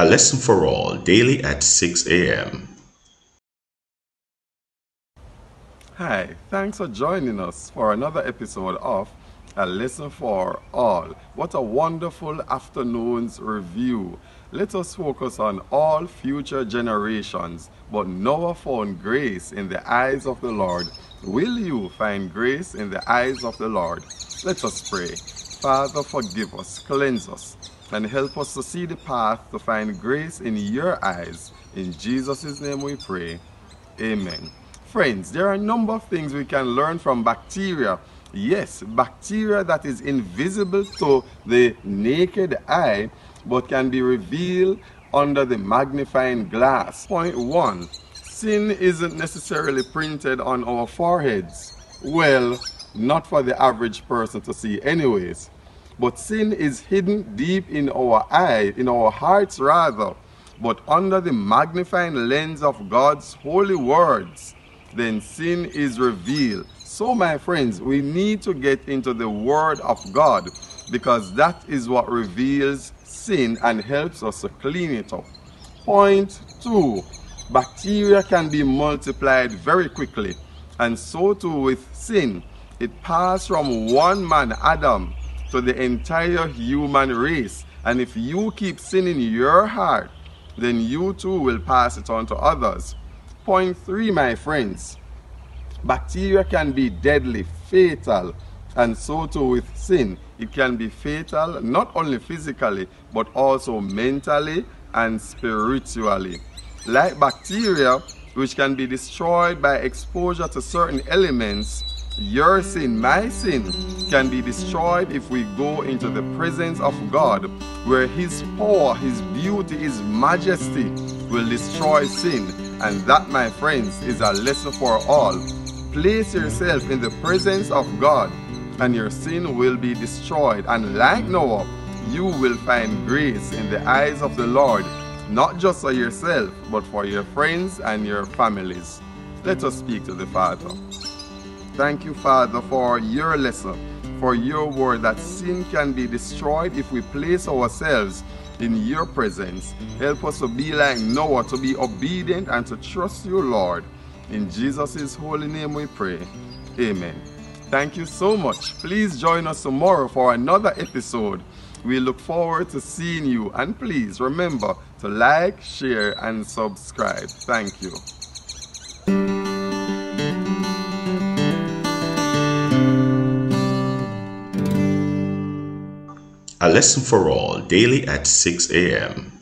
A lesson for all daily at 6 a.m. Hi, thanks for joining us for another episode of A Lesson for All. What a wonderful afternoon's review. Let us focus on all future generations, but Noah found grace in the eyes of the Lord. Will you find grace in the eyes of the Lord? Let us pray. Father, forgive us, cleanse us, and help us to see the path to find grace in your eyes. In Jesus' name we pray. Amen. Friends, there are a number of things we can learn from bacteria. Yes, bacteria that is invisible to the naked eye, but can be revealed under the magnifying glass. Point one, sin isn't necessarily printed on our foreheads. Well, not for the average person to see anyways. But sin is hidden deep in our eye, in our hearts rather, but under the magnifying lens of God's holy words, then sin is revealed. So my friends, we need to get into the word of God because that is what reveals sin and helps us to clean it up. Point two, bacteria can be multiplied very quickly and so too with sin. It passed from one man, Adam, to the entire human race. And if you keep sin in your heart, then you too will pass it on to others. Point three, my friends. Bacteria can be deadly, fatal, and so too with sin. It can be fatal not only physically, but also mentally and spiritually. Like bacteria, which can be destroyed by exposure to certain elements, your sin, my sin, can be destroyed if we go into the presence of God, where His power, His beauty, His majesty will destroy sin. And that, my friends, is a lesson for all. Place yourself in the presence of God, and your sin will be destroyed. And like Noah, you will find grace in the eyes of the Lord, not just for yourself, but for your friends and your families. Let us speak to the Father. Thank you, Father, for your lesson, for your word that sin can be destroyed if we place ourselves in your presence. Help us to be like Noah, to be obedient and to trust you, Lord. In Jesus' holy name we pray. Amen. Thank you so much. Please join us tomorrow for another episode. We look forward to seeing you. And please remember to like, share, and subscribe. Thank you. A lesson for all daily at 6 a.m.